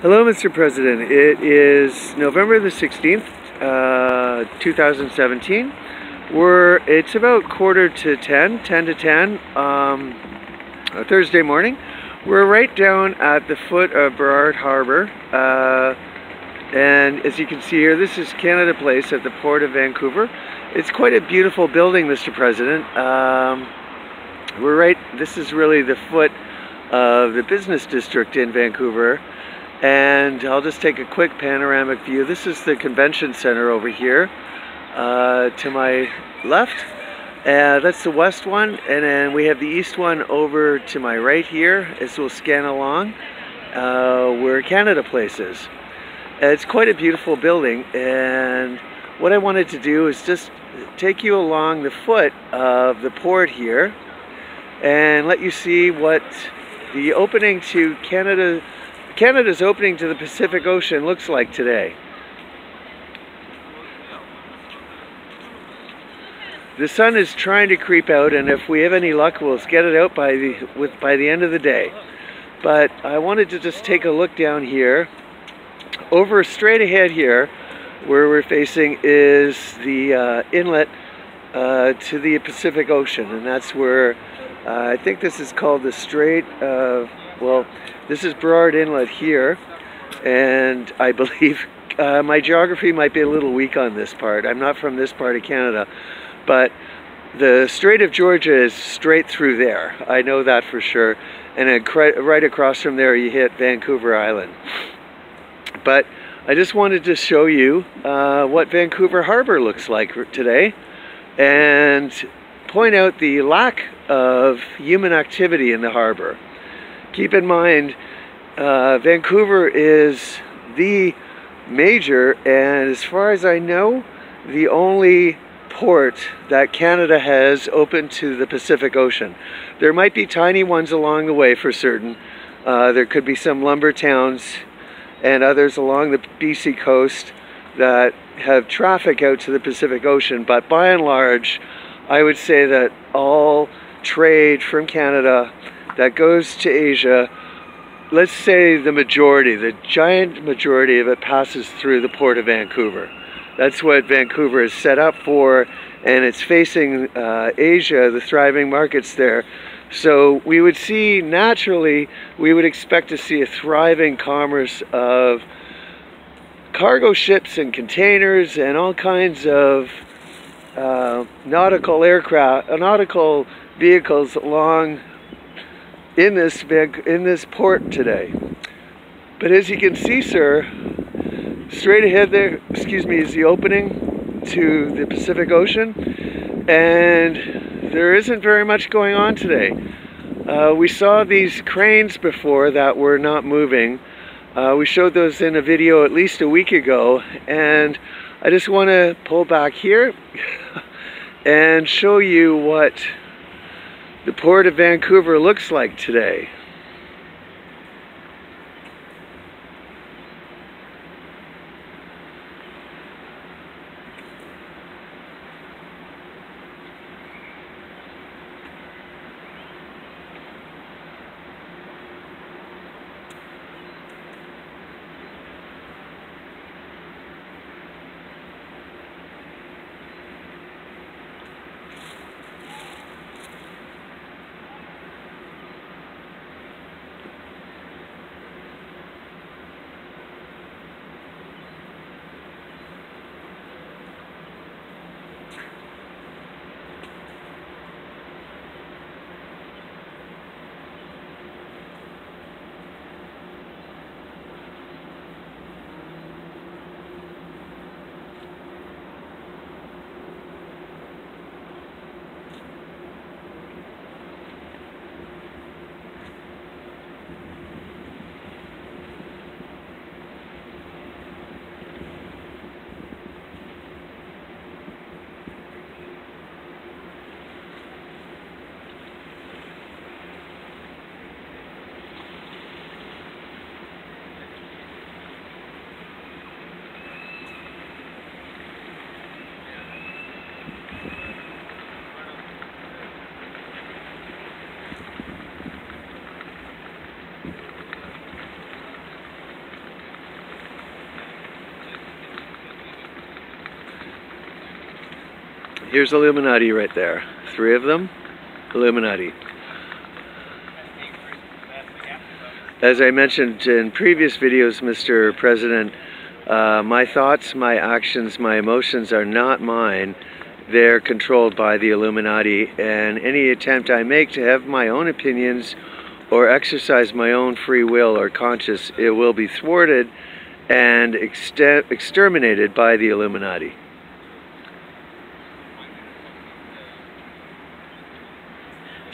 Hello, Mr. President. It is November the 16th, uh, 2017. We're, it's about quarter to 10, 10 to 10, um, Thursday morning. We're right down at the foot of Burrard Harbor. Uh, and as you can see here, this is Canada Place at the Port of Vancouver. It's quite a beautiful building, Mr. President. Um, we're right, this is really the foot of the business district in Vancouver. And I'll just take a quick panoramic view. This is the convention center over here uh, to my left. Uh, that's the west one. And then we have the east one over to my right here as we'll scan along uh, where Canada Place is. It's quite a beautiful building. And what I wanted to do is just take you along the foot of the port here and let you see what the opening to Canada Canada's opening to the Pacific Ocean looks like today. The sun is trying to creep out and if we have any luck we'll get it out by the with by the end of the day. But I wanted to just take a look down here. Over straight ahead here where we're facing is the uh, inlet uh, to the Pacific Ocean and that's where uh, I think this is called the Strait of well, this is Burrard Inlet here, and I believe uh, my geography might be a little weak on this part. I'm not from this part of Canada, but the Strait of Georgia is straight through there. I know that for sure. And right across from there, you hit Vancouver Island. But I just wanted to show you uh, what Vancouver Harbor looks like today and point out the lack of human activity in the harbor keep in mind, uh, Vancouver is the major, and as far as I know, the only port that Canada has open to the Pacific Ocean. There might be tiny ones along the way for certain. Uh, there could be some lumber towns and others along the BC coast that have traffic out to the Pacific Ocean, but by and large, I would say that all trade from Canada that goes to Asia, let's say the majority, the giant majority of it passes through the port of Vancouver. That's what Vancouver is set up for, and it's facing uh, Asia, the thriving markets there. So we would see, naturally, we would expect to see a thriving commerce of cargo ships and containers and all kinds of uh, nautical aircraft, uh, nautical vehicles along in this in this port today. But as you can see, sir, straight ahead there, excuse me, is the opening to the Pacific Ocean, and there isn't very much going on today. Uh, we saw these cranes before that were not moving. Uh, we showed those in a video at least a week ago, and I just want to pull back here and show you what the Port of Vancouver looks like today. Here's Illuminati right there. Three of them. Illuminati. As I mentioned in previous videos, Mr. President, uh, my thoughts, my actions, my emotions are not mine. They're controlled by the Illuminati, and any attempt I make to have my own opinions or exercise my own free will or conscience, it will be thwarted and exterminated by the Illuminati.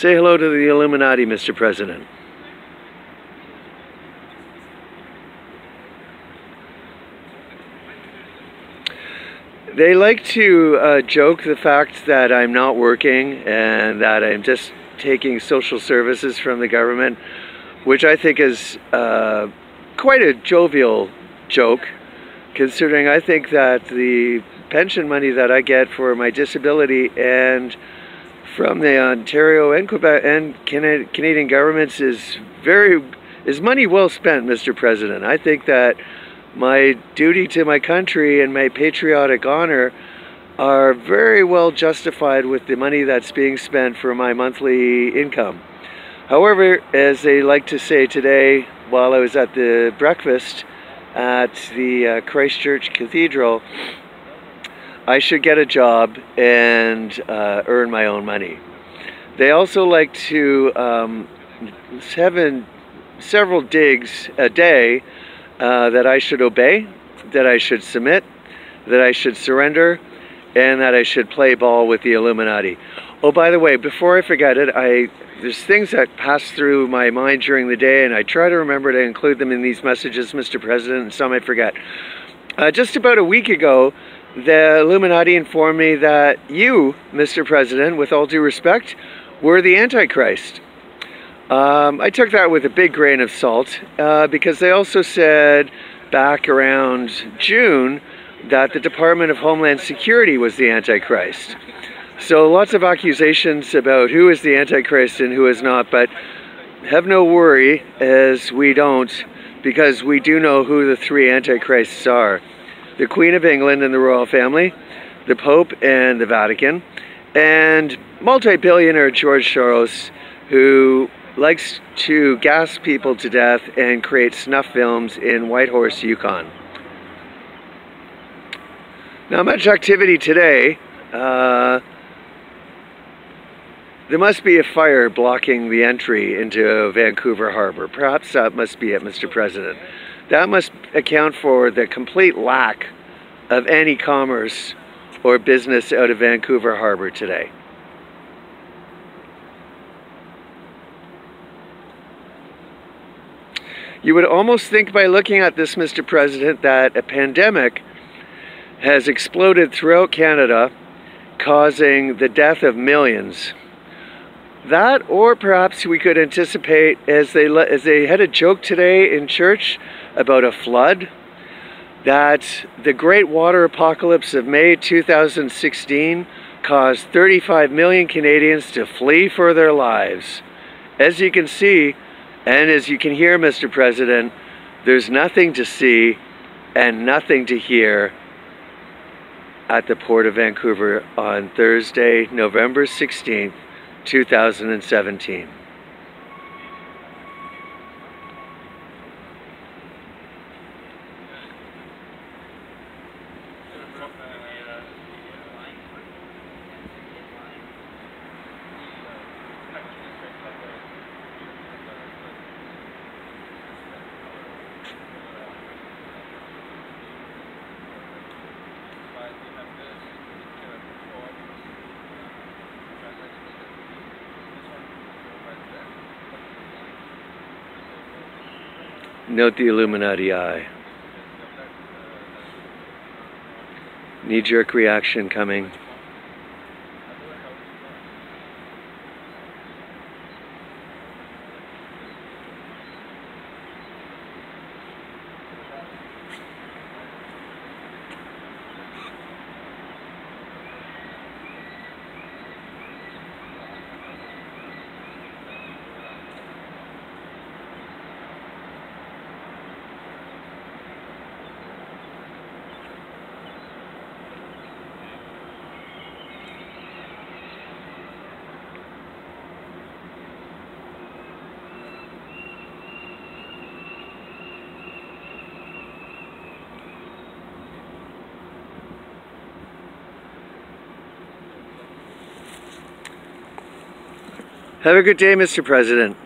Say hello to the Illuminati, Mr. President. They like to uh, joke the fact that I'm not working and that I'm just taking social services from the government, which I think is uh, quite a jovial joke, considering I think that the pension money that I get for my disability and from the Ontario and Quebec and Canadian governments is very is money well spent, Mr. President. I think that my duty to my country and my patriotic honor are very well justified with the money that's being spent for my monthly income. However, as they like to say today, while I was at the breakfast at the uh, Christchurch Cathedral, I should get a job and uh, earn my own money. They also like to um, have several digs a day uh, that I should obey, that I should submit, that I should surrender, and that I should play ball with the Illuminati. Oh, by the way, before I forget it, I there's things that pass through my mind during the day, and I try to remember to include them in these messages, Mr. President, and some I forget. Uh, just about a week ago, the Illuminati informed me that you, Mr. President, with all due respect, were the Antichrist. Um, I took that with a big grain of salt uh, because they also said back around June that the Department of Homeland Security was the Antichrist. So lots of accusations about who is the Antichrist and who is not, but have no worry as we don't because we do know who the three Antichrists are. The Queen of England and the royal family, the Pope and the Vatican, and multi-billionaire George Soros, who likes to gas people to death and create snuff films in Whitehorse, Yukon. Not much activity today. Uh, there must be a fire blocking the entry into Vancouver Harbor. Perhaps that must be it, Mr. President. That must account for the complete lack of any commerce or business out of Vancouver Harbor today. You would almost think by looking at this, Mr. President, that a pandemic has exploded throughout Canada, causing the death of millions. That, or perhaps we could anticipate, as they, as they had a joke today in church about a flood, that the great water apocalypse of May 2016 caused 35 million Canadians to flee for their lives. As you can see, and as you can hear, Mr. President, there's nothing to see and nothing to hear at the Port of Vancouver on Thursday, November 16th, 2017. Note the Illuminati eye. Knee-jerk reaction coming. Have a good day, Mr. President.